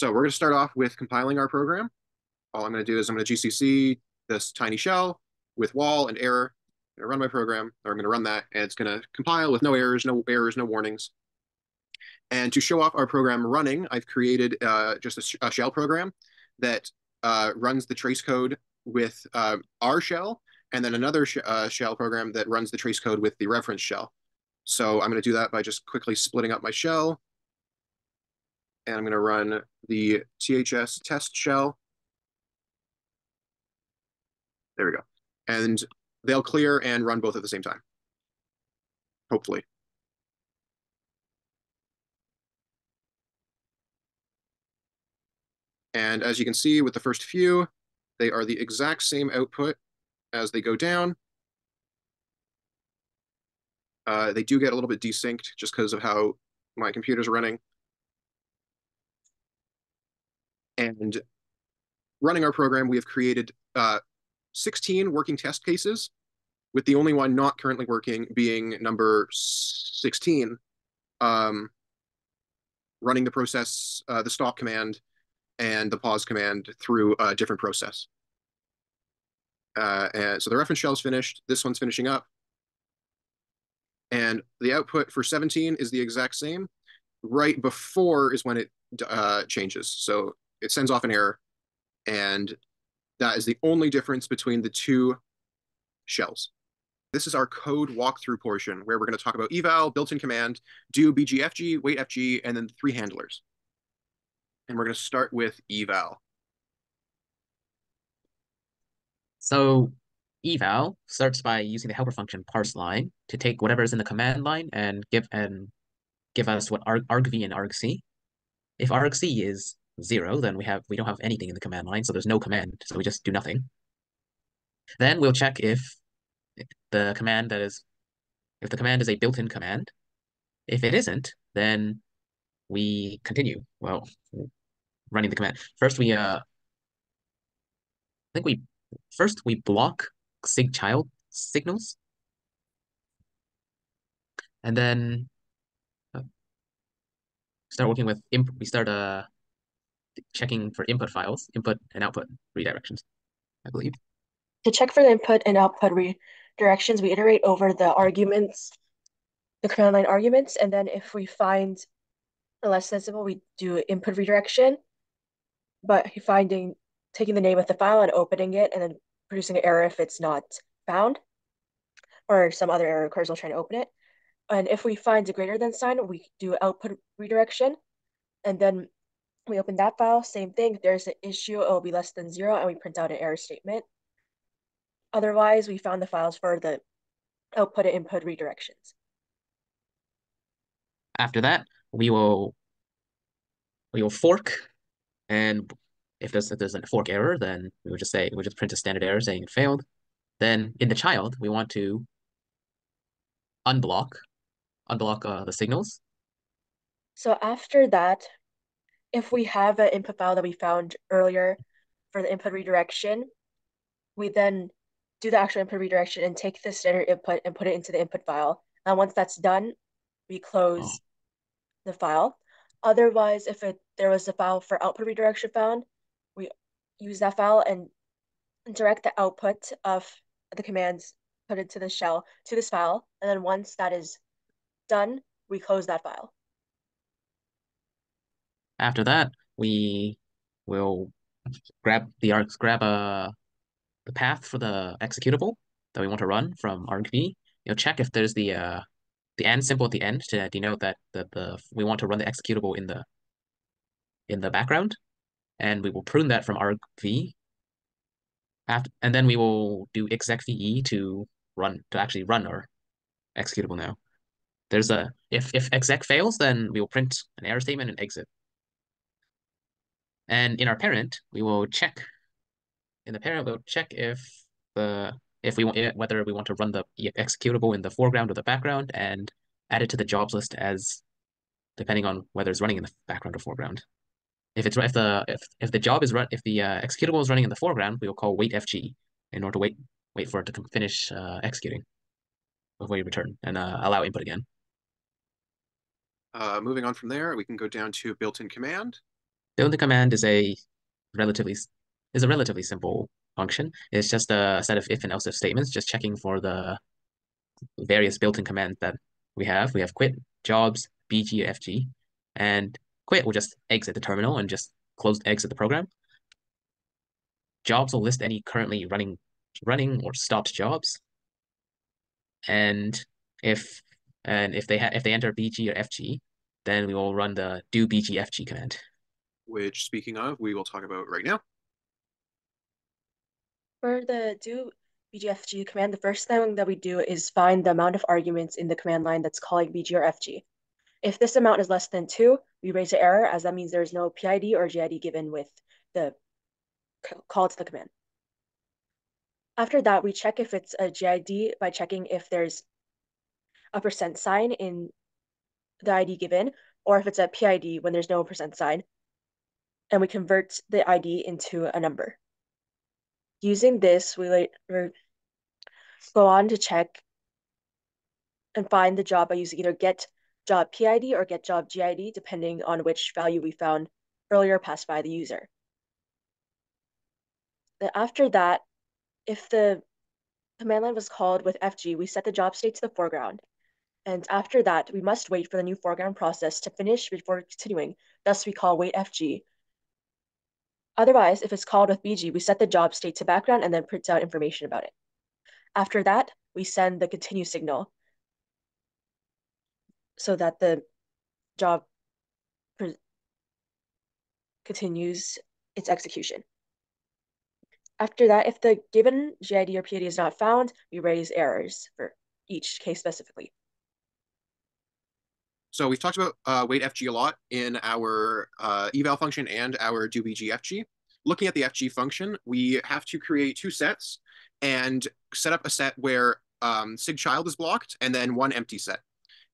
So we're going to start off with compiling our program. All I'm going to do is I'm going to GCC this tiny shell with wall and error. I'm going to run my program, or I'm going to run that, and it's going to compile with no errors, no errors, no warnings. And to show off our program running, I've created uh, just a, a, shell program that uh, runs the trace code with uh, our shell, and then another sh uh, shell program that runs the trace code with the reference shell. So I'm going to do that by just quickly splitting up my shell. And I'm going to run the THS test shell. There we go. And they'll clear and run both at the same time, hopefully. And as you can see with the first few, they are the exact same output as they go down. Uh, they do get a little bit desynced just because of how my computer's running. And running our program, we have created uh, 16 working test cases, with the only one not currently working being number 16, um, running the process, uh, the stop command and the pause command through a different process. Uh, and so the reference shell is finished. This one's finishing up. And the output for 17 is the exact same. Right before is when it uh, changes. So it sends off an error. And that is the only difference between the two shells. This is our code walkthrough portion where we're going to talk about eval, built-in command, do bgfg, wait fg, and then three handlers. And we're going to start with eval. So eval starts by using the helper function parse line to take whatever is in the command line and give and give us what arg, argv and argc. If argc is zero, then we have we don't have anything in the command line, so there's no command, so we just do nothing. Then we'll check if the command that is if the command is a built-in command. If it isn't, then we continue. Well, running the command. First we uh I think we first we block sig child signals. And then uh, start working with imp we start uh checking for input files, input and output redirections, I believe. To check for the input and output redirections, we iterate over the arguments, the command line arguments, and then if we find a less sensible, we do input redirection. But finding taking the name of the file and opening it and then producing an error if it's not found or some other error occurs while trying to open it. And if we find a greater than sign, we do output redirection. And then we open that file, same thing. If there's an issue, it will be less than zero, and we print out an error statement. Otherwise, we found the files for the output and input redirections. After that, we will we will fork, and if there's if there's a fork error, then we would just say we just print a standard error saying it failed. Then in the child, we want to unblock unblock uh, the signals. So after that, if we have an input file that we found earlier for the input redirection, we then do the actual input redirection and take the standard input and put it into the input file. And once that's done, we close oh. the file. Otherwise, if it there was a file for output redirection found, we use that file and direct the output of the commands put into the shell to this file. And then once that is done, we close that file. After that, we will grab the args, grab a uh, the path for the executable that we want to run from argv. You know, check if there's the uh, the end symbol at the end to denote that the, the we want to run the executable in the in the background, and we will prune that from argv. After, and then we will do execve to run to actually run our executable now. There's a if if exec fails, then we will print an error statement and exit. And in our parent, we will check. In the parent, we'll check if the if we want whether we want to run the executable in the foreground or the background, and add it to the jobs list as depending on whether it's running in the background or foreground. If it's if the if if the job is run if the uh, executable is running in the foreground, we will call wait fg in order to wait wait for it to finish uh, executing before you return and uh, allow input again. Uh, moving on from there, we can go down to built-in command. The only command is a relatively is a relatively simple function. It's just a set of if and else if statements, just checking for the various built-in commands that we have. We have quit, jobs, bg, fg, and quit will just exit the terminal and just close exit the program. Jobs will list any currently running running or stopped jobs. And if and if they if they enter bg or fg, then we will run the do bg fg command. Which, speaking of, we will talk about right now. For the do bgfg command, the first thing that we do is find the amount of arguments in the command line that's calling bg or fg. If this amount is less than two, we raise an error as that means there's no PID or JID given with the call to the command. After that, we check if it's a JID by checking if there's a percent sign in the ID given, or if it's a PID when there's no percent sign, and we convert the ID into a number. Using this, we later go on to check and find the job by using either get job PID or get job JID, depending on which value we found earlier passed by the user. Then after that, if the command line was called with FG, we set the job state to the foreground. And after that, we must wait for the new foreground process to finish before continuing. Thus, we call wait FG. Otherwise, if it's called with BG, we set the job state to background and then print out information about it. After that, we send the continue signal so that the job continues its execution. After that, if the given JID or PID is not found, we raise errors for each case specifically. So we've talked about uh, wait FG a lot in our uh, eval function and our do BG FG. Looking at the FG function, we have to create two sets and set up a set where um, sig child is blocked and then one empty set.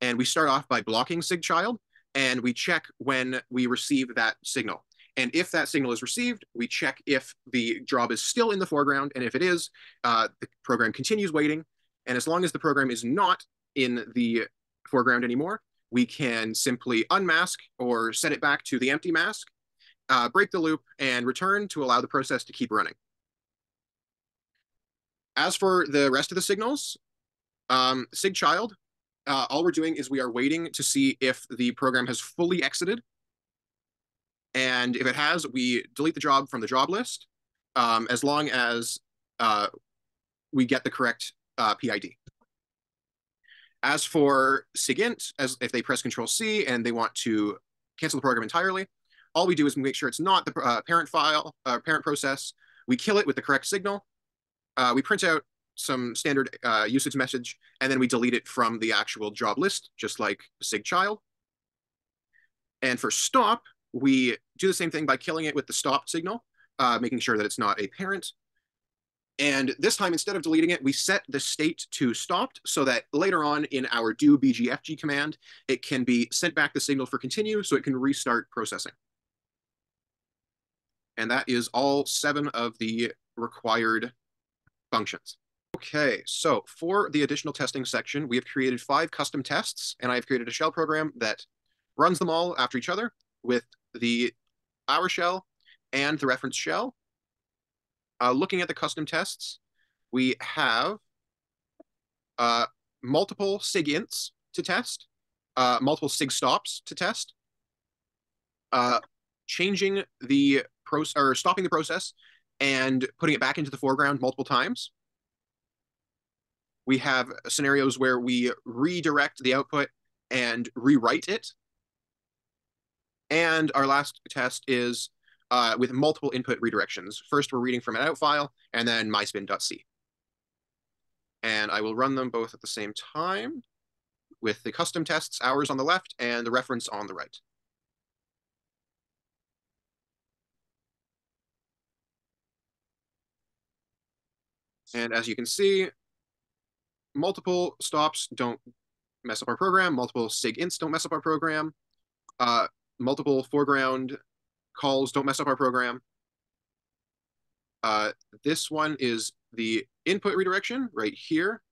And we start off by blocking sig child and we check when we receive that signal. And if that signal is received, we check if the job is still in the foreground. And if it is, uh, the program continues waiting. And as long as the program is not in the foreground anymore, we can simply unmask or set it back to the empty mask, uh, break the loop, and return to allow the process to keep running. As for the rest of the signals, um, sig child, uh, all we're doing is we are waiting to see if the program has fully exited. And if it has, we delete the job from the job list um, as long as uh, we get the correct uh, PID. As for SIGINT, as if they press Control C and they want to cancel the program entirely, all we do is make sure it's not the uh, parent file, uh, parent process. We kill it with the correct signal. Uh, we print out some standard uh, usage message, and then we delete it from the actual job list, just like sig child. And for stop, we do the same thing by killing it with the stop signal, uh, making sure that it's not a parent. And this time, instead of deleting it, we set the state to stopped so that later on in our do bgfg command, it can be sent back the signal for continue so it can restart processing. And that is all seven of the required functions. Okay, so for the additional testing section, we have created five custom tests, and I've created a shell program that runs them all after each other with the our shell and the reference shell. Uh, looking at the custom tests, we have uh, multiple sig ints to test, uh, multiple sig stops to test, uh, changing the process or stopping the process and putting it back into the foreground multiple times. We have scenarios where we redirect the output and rewrite it and our last test is uh, with multiple input redirections. First, we're reading from an out file, and then myspin.c. And I will run them both at the same time with the custom tests, ours on the left, and the reference on the right. And as you can see, multiple stops don't mess up our program, multiple sig ints don't mess up our program. Uh, multiple foreground calls don't mess up our program. Uh, this one is the input redirection right here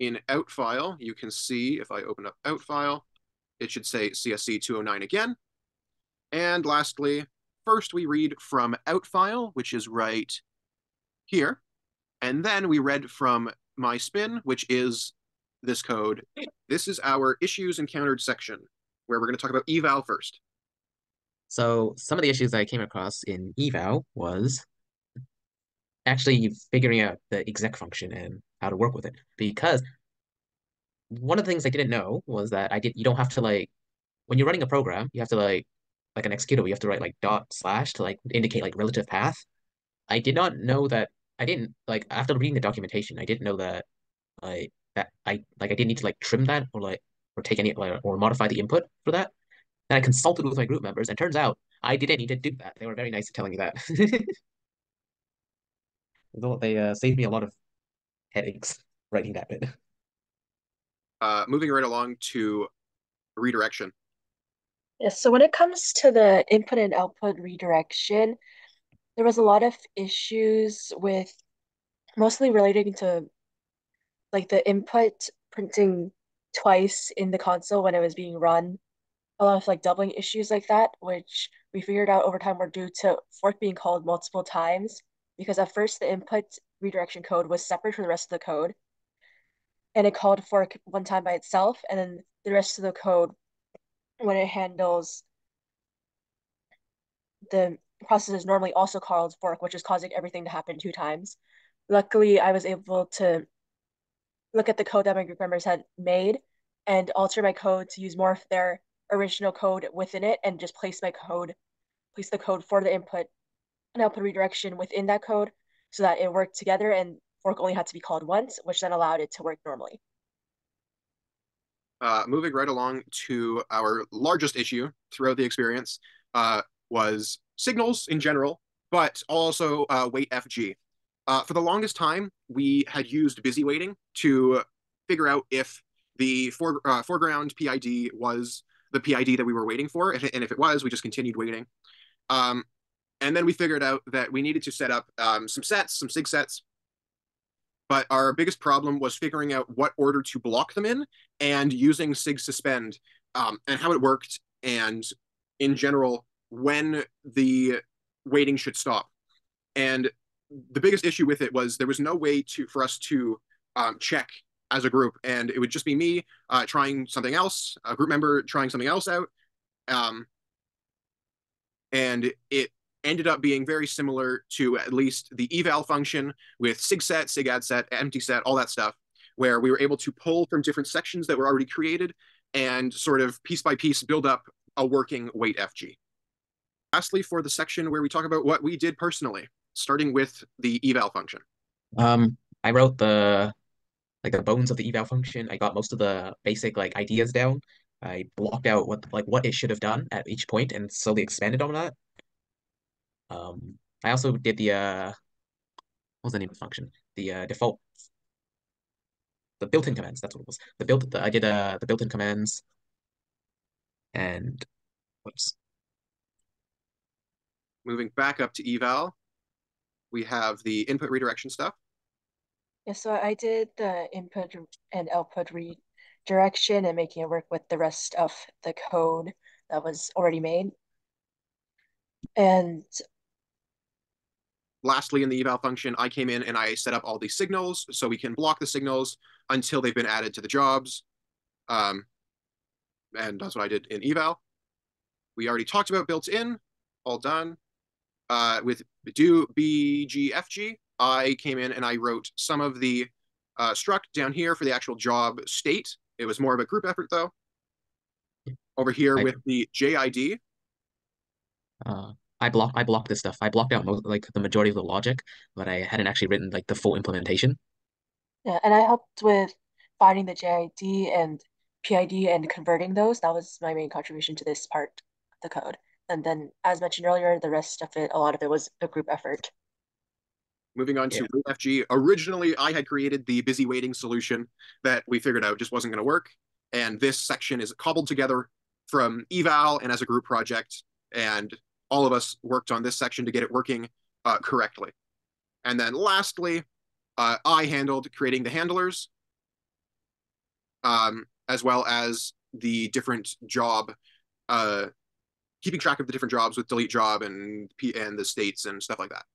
in out file. You can see if I open up out file, it should say CSC 209 again. And lastly, first we read from out file, which is right here. And then we read from my spin, which is this code. This is our issues encountered section, where we're going to talk about eval first. So some of the issues I came across in eval was actually figuring out the exec function and how to work with it. Because one of the things I didn't know was that I did you don't have to like when you're running a program, you have to like like an executable, you have to write like dot slash to like indicate like relative path. I did not know that I didn't like after reading the documentation, I didn't know that like that I like I didn't need to like trim that or like or take any like, or modify the input for that. And I consulted with my group members, and turns out I didn't need to do that. They were very nice at telling me that. they uh, saved me a lot of headaches writing that bit. Uh, moving right along to redirection. Yes, so when it comes to the input and output redirection, there was a lot of issues with mostly relating to like the input printing twice in the console when it was being run. A lot of like doubling issues like that, which we figured out over time were due to fork being called multiple times because at first the input redirection code was separate from the rest of the code and it called fork one time by itself and then the rest of the code when it handles the process is normally also called fork, which is causing everything to happen two times. Luckily, I was able to look at the code that my group members had made and alter my code to use more of their original code within it and just place my code, place the code for the input and output redirection within that code so that it worked together and fork only had to be called once, which then allowed it to work normally. Uh, moving right along to our largest issue throughout the experience uh, was signals in general, but also uh, wait FG. Uh, for the longest time, we had used busy waiting to figure out if the fore, uh, foreground PID was the PID that we were waiting for, and if it was, we just continued waiting. Um, and then we figured out that we needed to set up um, some sets, some sig sets. But our biggest problem was figuring out what order to block them in and using sig suspend um, and how it worked and in general when the waiting should stop. And the biggest issue with it was there was no way to for us to um, check as a group, and it would just be me uh, trying something else, a group member trying something else out, um, and it ended up being very similar to at least the eval function with sig set, sig add set, empty set, all that stuff, where we were able to pull from different sections that were already created and sort of piece by piece build up a working wait FG. Lastly, for the section where we talk about what we did personally, starting with the eval function. Um, I wrote the like the bones of the eval function. I got most of the basic like ideas down. I blocked out what like what it should have done at each point and slowly expanded on that. Um, I also did the uh, what was the name of the function? The uh, default, the built-in commands. That's what it was. The built. The, I did uh the built-in commands, and whoops. Moving back up to eval, we have the input redirection stuff. Yeah, so I did the input and output redirection and making it work with the rest of the code that was already made. And lastly, in the eval function, I came in and I set up all these signals so we can block the signals until they've been added to the jobs. Um, and that's what I did in eval. We already talked about built in, all done. Uh, with do BGFG, I came in and I wrote some of the uh, struct down here for the actual job state. It was more of a group effort though. Over here I, with the JID. Uh, I block I blocked this stuff. I blocked out most like the majority of the logic, but I hadn't actually written like the full implementation. Yeah, and I helped with finding the JID and PID and converting those. That was my main contribution to this part of the code. And then, as mentioned earlier, the rest of it, a lot of it was a group effort. Moving on to yeah. FG. Originally, I had created the busy waiting solution that we figured out just wasn't going to work. And this section is cobbled together from eval and as a group project. And all of us worked on this section to get it working uh, correctly. And then lastly, uh, I handled creating the handlers, um, as well as the different job uh, keeping track of the different jobs with delete job and P and the states and stuff like that.